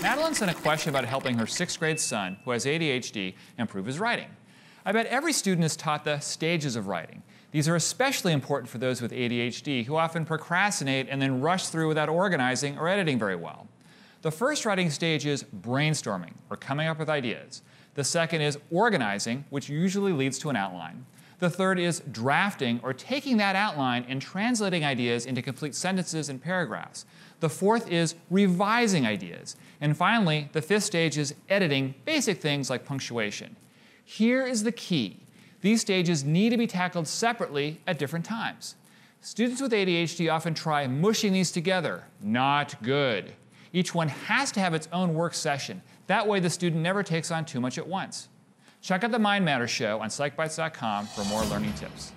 Madeline sent a question about helping her sixth grade son, who has ADHD, improve his writing. I bet every student is taught the stages of writing. These are especially important for those with ADHD who often procrastinate and then rush through without organizing or editing very well. The first writing stage is brainstorming, or coming up with ideas. The second is organizing, which usually leads to an outline. The third is drafting, or taking that outline and translating ideas into complete sentences and paragraphs. The fourth is revising ideas. And finally, the fifth stage is editing basic things like punctuation. Here is the key. These stages need to be tackled separately at different times. Students with ADHD often try mushing these together. Not good. Each one has to have its own work session. That way the student never takes on too much at once. Check out the Mind Matters show on psychbytes.com for more learning tips.